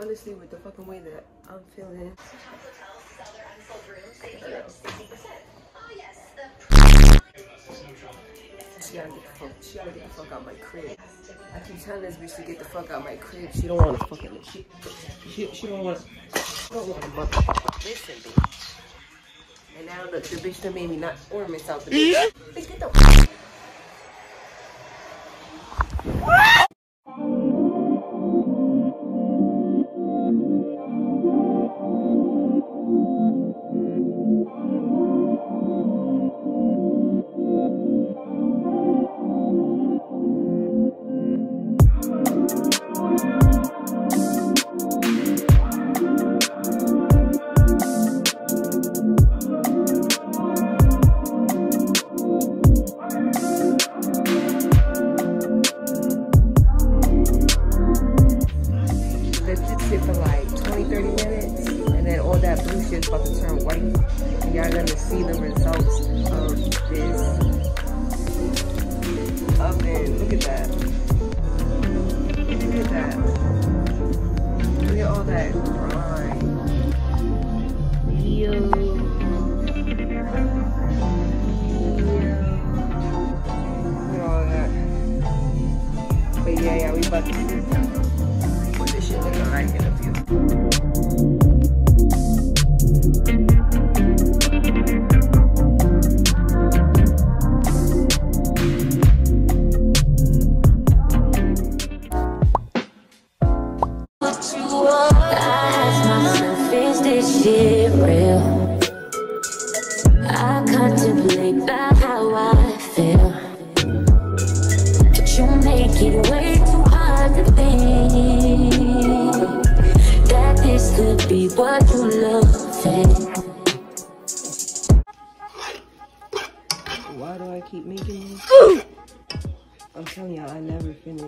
honestly, with the fucking way that I'm feeling. She gotta, get the fuck, she gotta get the fuck out my crib. I keep telling this bitch to get the fuck out my crib. She don't wanna fucking, she, she, she don't wanna, she don't wanna motherfucking listen, bitch. And now look, the bitch that made me not ornaments out the bitch. Bitch, get the see the results.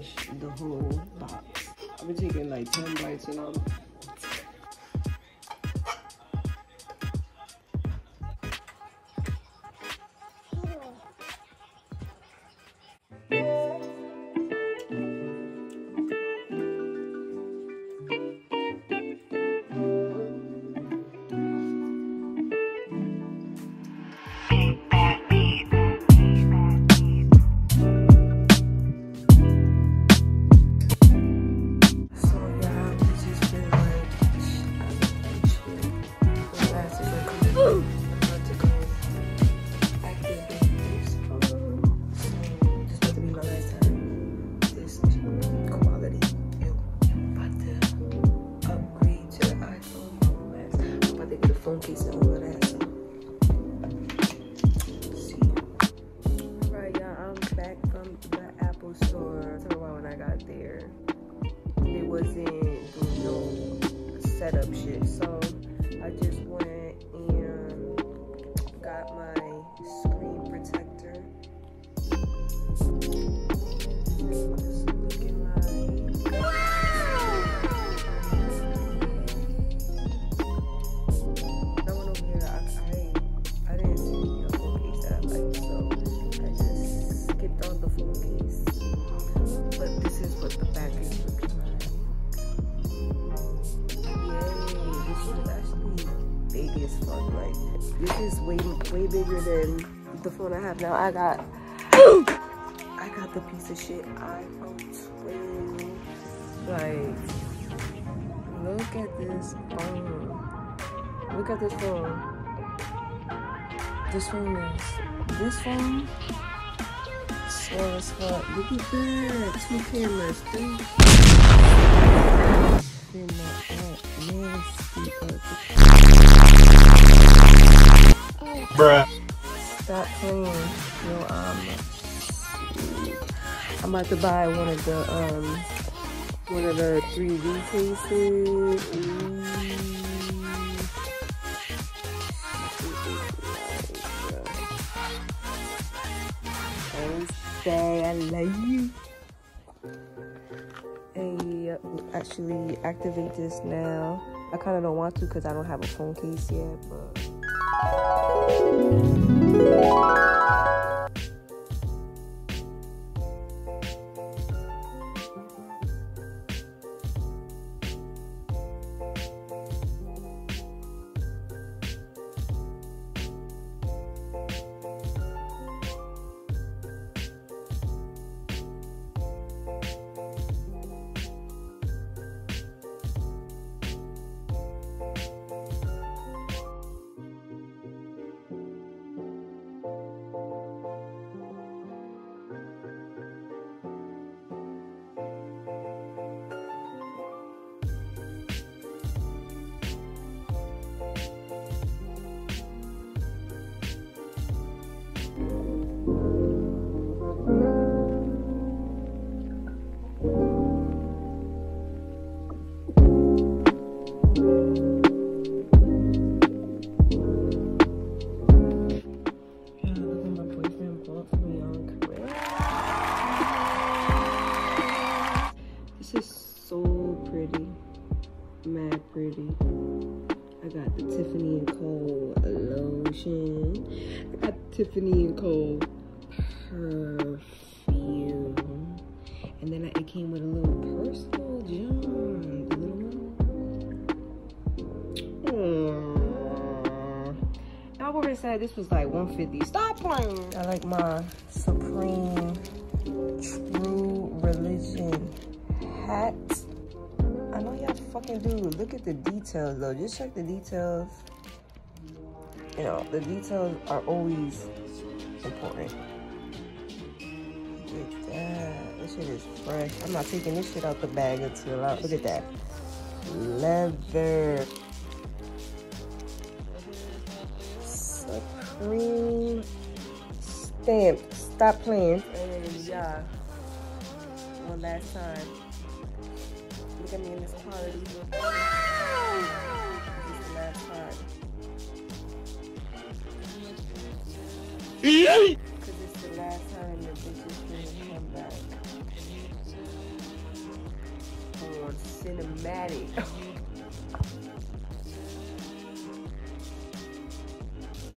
finish the whole box. I've been taking like 10 bites and I'm where they wasn't doing no setup shit. So I just went Now I got, I got the piece of shit iPhone 12. Like, look at this phone. Look at this phone. This phone is, this phone, slow as fuck. Look at that, two cameras, three. Bruh. Stop playing. Um, I'm about to buy one of the um one of the 3D cases. Say I love you. Hey, actually activate this now. I kind of don't want to because I don't have a phone case yet, but. Música mad pretty. I got the Tiffany and Co. lotion. I got Tiffany and Co. perfume. And then it came with a little personal gem. The little one. Aww. I already said this was like 150. Stop playing. I like my Supreme True Religion hat. I know y'all fucking do. Look at the details though. Just check the details. You know, the details are always important. Look at that. This shit is fresh. I'm not taking this shit out the bag until I look at that. Leather. Supreme stamp. Stop playing. And yeah. One last time. Look at me in this quality. This is. Because it's the last time come back. Cinematic.